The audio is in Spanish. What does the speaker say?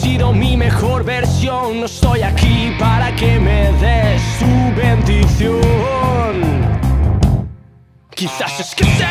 sido mi mejor versión. No estoy aquí para que me des tu bendición. Quizás es que se